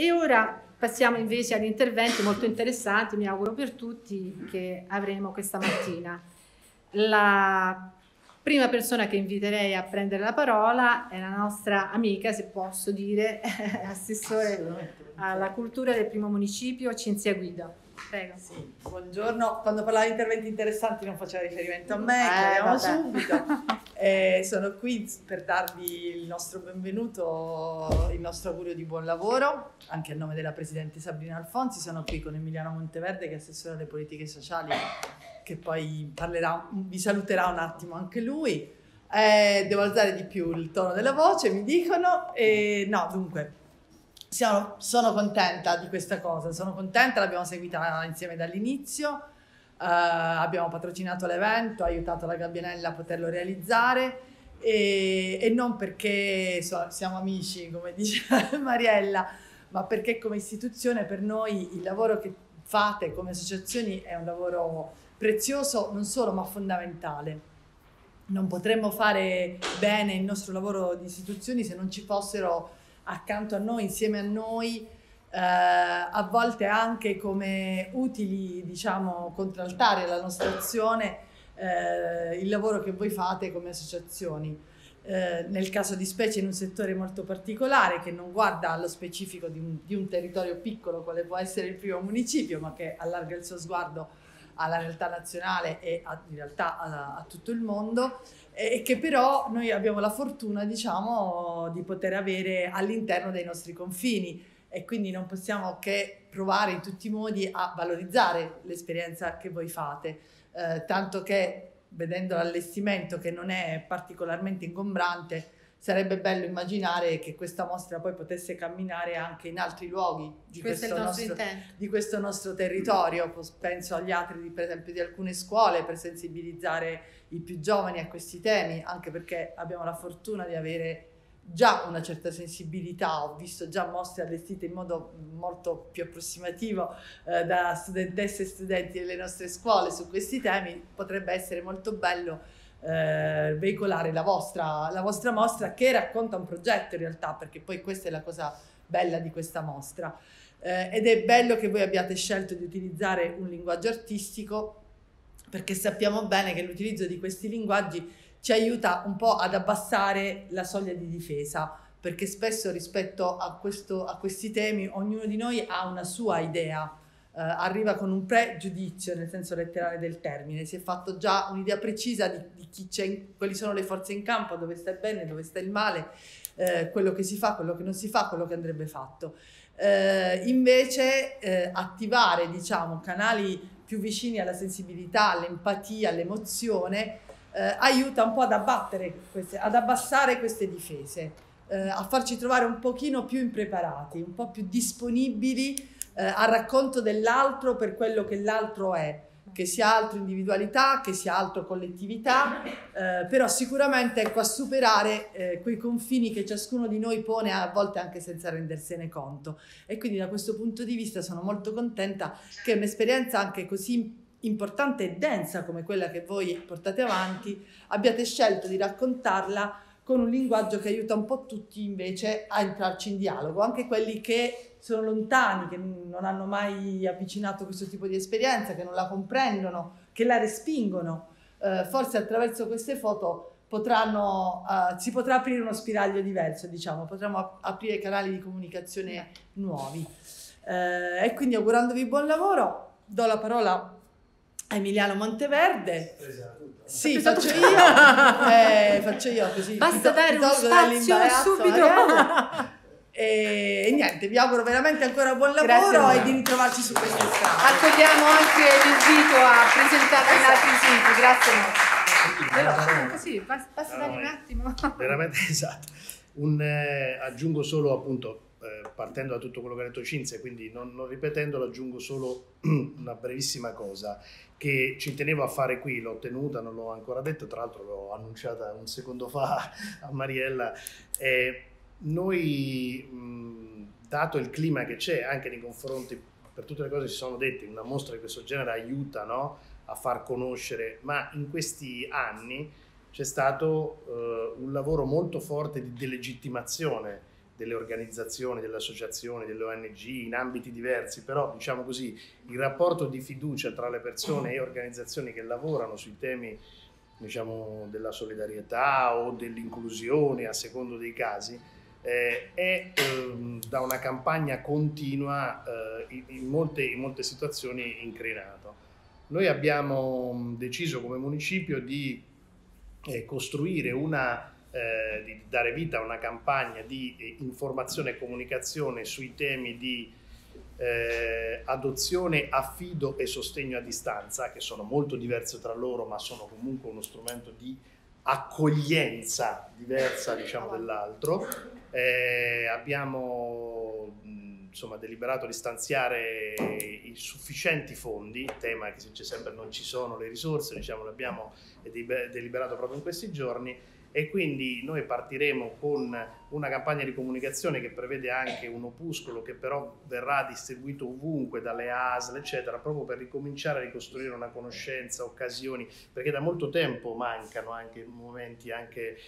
E ora passiamo invece agli interventi molto interessanti, mi auguro per tutti, che avremo questa mattina. La prima persona che inviterei a prendere la parola è la nostra amica, se posso dire, assessore alla cultura del primo municipio, Cinzia Guido. Prego. Sì, buongiorno. Quando parlava di interventi interessanti non faceva riferimento a me, eh, subito. eh, sono qui per darvi il nostro benvenuto, il nostro augurio di buon lavoro, anche a nome della Presidente Sabrina Alfonsi. Sono qui con Emiliano Monteverde che è assessore alle politiche sociali, che poi parlerà, vi saluterà un attimo anche lui. Eh, devo alzare di più il tono della voce, mi dicono. No, dunque, siamo, sono contenta di questa cosa, sono contenta, l'abbiamo seguita insieme dall'inizio, uh, abbiamo patrocinato l'evento, aiutato la Gabbianella a poterlo realizzare e, e non perché so, siamo amici, come dice Mariella, ma perché come istituzione per noi il lavoro che fate come associazioni è un lavoro prezioso non solo ma fondamentale. Non potremmo fare bene il nostro lavoro di istituzioni se non ci fossero accanto a noi, insieme a noi, eh, a volte anche come utili, diciamo, contraltari alla nostra azione, eh, il lavoro che voi fate come associazioni. Eh, nel caso di specie in un settore molto particolare che non guarda allo specifico di un, di un territorio piccolo quale può essere il primo municipio, ma che allarga il suo sguardo alla realtà nazionale e a, in realtà a, a, tutto il mondo e che però noi abbiamo la fortuna diciamo di poter avere all'interno dei nostri confini. E quindi non possiamo che provare in tutti i modi a valorizzare l'esperienza che voi fate. Eh, tanto che vedendo l'allestimento che non è particolarmente ingombrante sarebbe bello immaginare che questa mostra poi potesse camminare anche in altri luoghi di, questo nostro, di questo, nostro, territorio. Penso agli altri, per esempio, di alcune scuole per sensibilizzare i più giovani a questi temi, anche perché abbiamo la fortuna di avere già una certa sensibilità, ho visto già mostre allestite in modo molto più approssimativo eh, da studentesse e studenti delle nostre scuole su questi temi, potrebbe essere molto bello eh, veicolare la vostra, la vostra mostra che racconta un progetto in realtà, perché poi questa è la cosa bella di questa mostra. Eh, ed è bello che voi abbiate scelto di utilizzare un linguaggio artistico perché sappiamo bene che l'utilizzo di questi linguaggi ci aiuta un po' ad abbassare la soglia di difesa perché spesso rispetto a, questo, a questi temi ognuno di noi ha una sua idea arriva con un pregiudizio nel senso letterale del termine, si è fatto già un'idea precisa di, di chi c'è, quali sono le forze in campo, dove sta il bene, dove sta il male, eh, quello che si fa, quello che non si fa, quello che andrebbe fatto. Eh, invece eh, attivare diciamo, canali più vicini alla sensibilità, all'empatia, all'emozione, eh, aiuta un po' ad abbattere queste, ad abbassare queste difese, eh, a farci trovare un pochino più impreparati, un po' più disponibili eh, al racconto dell'altro per quello che l'altro è, che sia altro individualità, che sia altro collettività, eh, però sicuramente ecco, a superare eh, quei confini che ciascuno di noi pone a volte anche senza rendersene conto. E quindi da questo punto di vista sono molto contenta che un'esperienza anche così importante e densa come quella che voi portate avanti, abbiate scelto di raccontarla con un linguaggio che aiuta un po' tutti invece a entrarci in dialogo, anche quelli che sono lontani, che non hanno mai avvicinato questo tipo di esperienza, che non la comprendono, che la respingono. Eh, forse attraverso queste foto potranno, uh, si potrà aprire uno spiraglio diverso, diciamo, potremo ap- aprire canali di comunicazione nuovi. Eh, e quindi augurandovi buon lavoro, do la parola a Emiliano Monteverde. Sì, faccio io, eh, faccio io così. Basta dare uno spazio subito. E, e, niente, vi auguro veramente ancora buon lavoro e di ritrovarci su queste strade. Accogliamo anche l'invito a presentare in altri siti, grazie Veloce, così, basta, dare un attimo. Veramente esatto. Un, eh, aggiungo solo appunto, eh, partendo da tutto quello che ha detto Cinzia, quindi non, non ripetendolo, aggiungo solo una brevissima cosa che ci tenevo a fare qui, l'ho tenuta, non l'ho ancora detto, tra l'altro l'ho annunciata un secondo fa a Mariella. Eh, noi, mh, dato il clima che c'è, anche nei confronti, per tutte le cose che si sono dette, una mostra di questo genere aiuta no, a far conoscere, ma in questi anni c'è stato uh, un lavoro molto forte di delegittimazione delle organizzazioni, delle associazioni, delle ONG in ambiti diversi, però diciamo così il rapporto di fiducia tra le persone e organizzazioni che lavorano sui temi diciamo, della solidarietà o dell'inclusione a secondo dei casi eh, è eh, da una campagna continua eh, in, molte, in molte situazioni incrinato. Noi abbiamo deciso come municipio di eh, costruire una eh, di dare vita a una campagna di eh, informazione e comunicazione sui temi di eh, adozione, affido e sostegno a distanza, che sono molto diverse tra loro, ma sono comunque uno strumento di accoglienza diversa diciamo, dell'altro. Eh, abbiamo insomma, deliberato di stanziare i sufficienti fondi, tema che si dice sempre non ci sono le risorse, diciamo, l'abbiamo deliberato proprio in questi giorni e quindi noi partiremo con una campagna di comunicazione che prevede anche un opuscolo che però verrà distribuito ovunque dalle ASL eccetera proprio per ricominciare a ricostruire una conoscenza, occasioni perché da molto tempo mancano anche momenti anche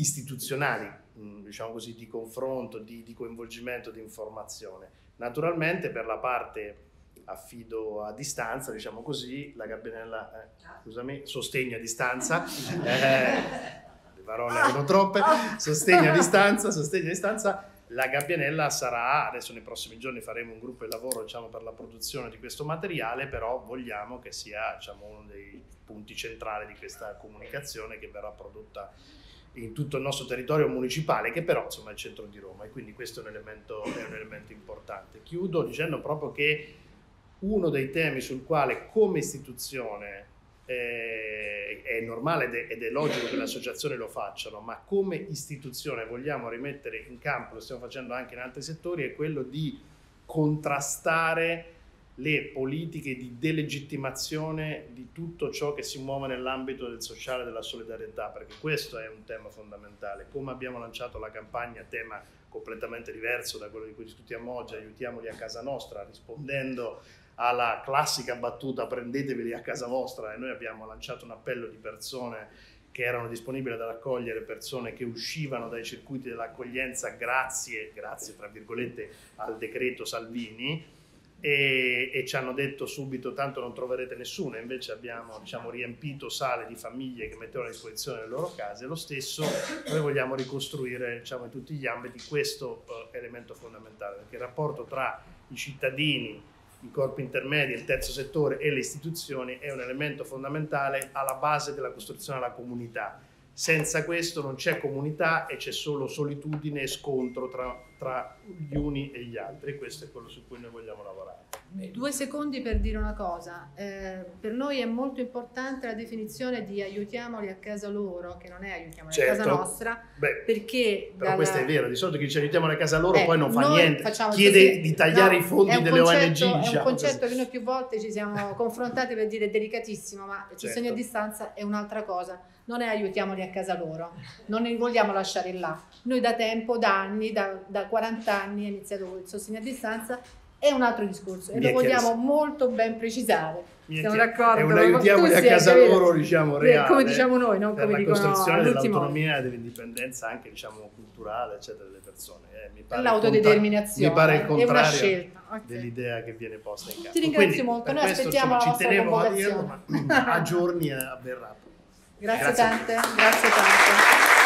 istituzionali diciamo così di confronto, di, di coinvolgimento, di informazione. Naturalmente per la parte affido a distanza, diciamo così, la gabinella, eh, scusami, sostegno a distanza, eh, parole erano troppe, sostegno a distanza, sostegno a distanza, la gabbianella sarà, adesso nei prossimi giorni faremo un gruppo di lavoro diciamo, per la produzione di questo materiale, però vogliamo che sia diciamo, uno dei punti centrali di questa comunicazione che verrà prodotta in tutto il nostro territorio municipale, che però insomma, è il centro di Roma e quindi questo è un elemento, è un elemento importante. Chiudo dicendo proprio che uno dei temi sul quale come istituzione eh, è normale ed è, ed è, logico che le associazioni lo facciano, ma come istituzione vogliamo rimettere in campo, lo stiamo facendo anche in altri settori, è quello di contrastare le politiche di delegittimazione di tutto ciò che si muove nell'ambito del sociale e della solidarietà, perché questo è un tema fondamentale. Come abbiamo lanciato la campagna, tema completamente diverso da quello di cui discutiamo oggi, aiutiamoli a casa nostra, rispondendo alla classica battuta prendeteveli a casa vostra e noi abbiamo lanciato un appello di persone che erano disponibili ad accogliere persone che uscivano dai circuiti dell'accoglienza grazie, grazie tra virgolette al decreto Salvini e, e, ci hanno detto subito tanto non troverete nessuno, invece abbiamo diciamo, riempito sale di famiglie che mettevano a disposizione le loro case, lo stesso noi vogliamo ricostruire diciamo, in tutti gli ambiti questo uh, elemento fondamentale, perché il rapporto tra i cittadini, i corpi intermedi, il terzo settore e le istituzioni è un elemento fondamentale alla base della costruzione della comunità. Senza questo non c'è comunità e c'è solo solitudine e scontro tra, tra gli uni e gli altri. E questo è quello su cui noi vogliamo lavorare. Due secondi per dire una cosa. Eh, per noi è molto importante la definizione di aiutiamoli a casa loro, che non è aiutiamoli certo. a casa certo. nostra. Beh, perché però dalla... questo è vero, di solito chi dice aiutiamoli a casa loro eh, poi non fa niente, chiede così. di tagliare no, i fondi delle concetto, ONG. Diciamo è un diciamo concetto così. che noi più volte ci siamo confrontati per dire delicatissimo, ma il sostegno certo. a distanza è un'altra cosa. Non è aiutiamoli a casa loro, non li vogliamo lasciare là. Noi da tempo, da anni, da, da 40 anni è iniziato il sostegno a distanza è un altro discorso e lo vogliamo molto ben precisare. Siamo d'accordo? È un aiutiamoli a casa loro, diciamo, reale. Come diciamo noi, non come dicono la costruzione dell'autonomia e dell'indipendenza anche, diciamo, culturale, eccetera, delle persone. Eh, L'autodeterminazione. Mi pare il contrario okay. dell'idea che viene posta in campo. Ti ringrazio Quindi, molto, noi questo, aspettiamo insomma, la Ci tenevo a dirlo, ma a giorni avverrà. Grazie, grazie tante, grazie tante.